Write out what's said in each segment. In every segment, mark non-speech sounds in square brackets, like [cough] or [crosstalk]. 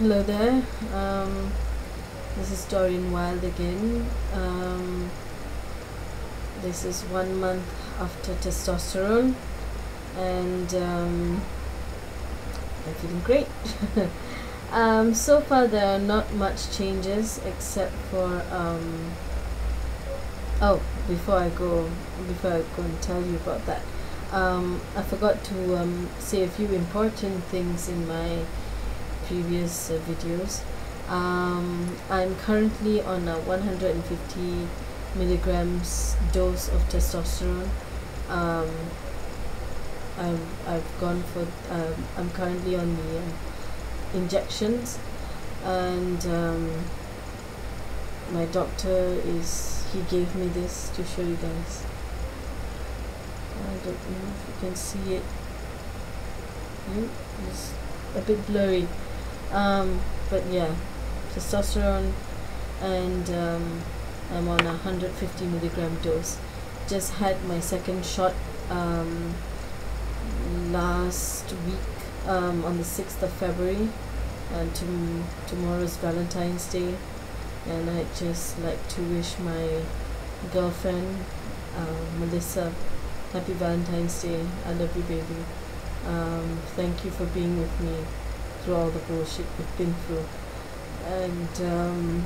Hello there. Um, this is Dorian Wilde again. Um, this is one month after testosterone, and um, I'm feeling great. [laughs] um, so far, there are not much changes except for. Um, oh, before I go, before I go and tell you about that, um, I forgot to say a few important things in my previous uh, videos. Um, I'm currently on a 150 milligrams dose of testosterone. Um, I've, I've gone for, um, I'm currently on the uh, injections and um, my doctor is, he gave me this to show you guys. I don't know if you can see it. Hmm, it's a bit blurry um, but yeah testosterone and um, I'm on a 150 milligram dose. Just had my second shot um, last week um, on the 6th of February and tom tomorrow's Valentine's Day. And I'd just like to wish my girlfriend uh, Melissa happy Valentine's Day. I love you baby. Um, thank you for being with me through all the bullshit we've been through and um,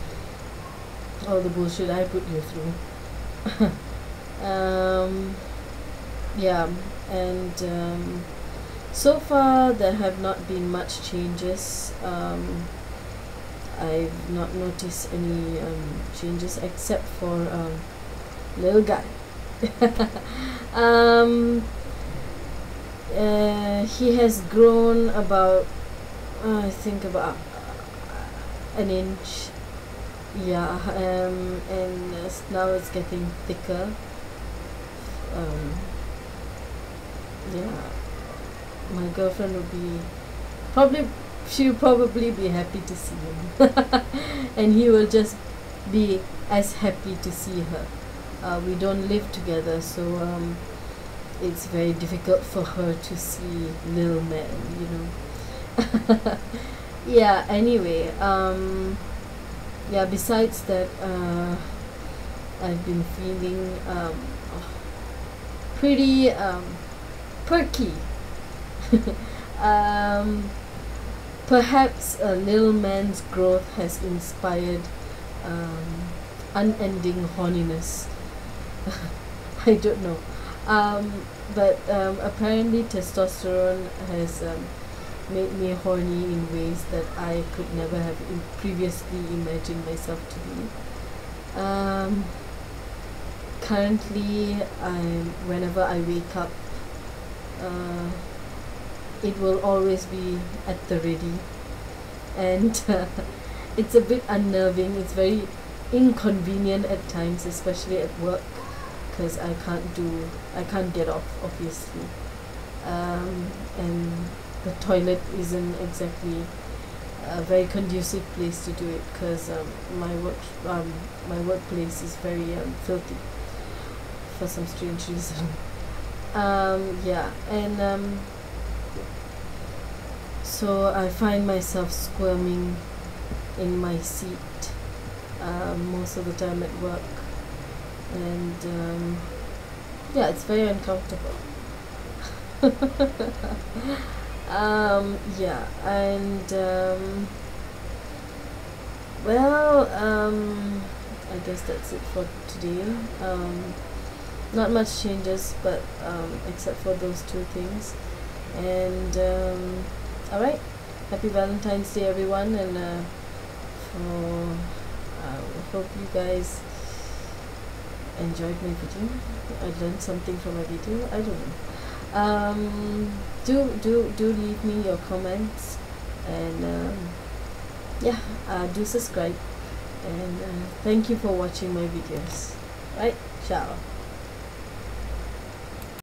all the bullshit I put you through. [laughs] um, yeah, and um, so far there have not been much changes. Um, I've not noticed any um, changes except for little guy. [laughs] um, uh, he has grown about I think about an inch. Yeah um, and uh, now it's getting thicker. Um, yeah. My girlfriend would be probably she'll probably be happy to see him. [laughs] And he will just be as happy to see her. Uh, we don't live together so um, it's very difficult for her to see little man you know [laughs] yeah anyway um yeah besides that uh I've been feeling um pretty um perky. [laughs] Um perhaps a little man's growth has inspired um unending horniness. [laughs] I don't know. Um but um apparently testosterone has um made me horny in ways that I could never have previously imagined myself to be. Um, currently, I'm whenever I wake up, uh, it will always be at the ready, and uh, [laughs] it's a bit unnerving. It's very inconvenient at times, especially at work, because I can't do I can't get off obviously, um, and the toilet isn't exactly a very conducive place to do it because um, my work um, my workplace is very um, filthy for some strange [laughs] reason. Um, yeah and um, so I find myself squirming in my seat um, most of the time at work. And um, yeah it's very uncomfortable [laughs] um yeah and um well um I guess that's it for today. Um not much changes but um except for those two things. And um all right happy valentine's day everyone and uh for uh, hope you guys enjoyed my video. I learned something from my video. I don't know um, do do do leave me your comments and um, yeah uh, do subscribe and uh, thank you for watching my videos. Right ciao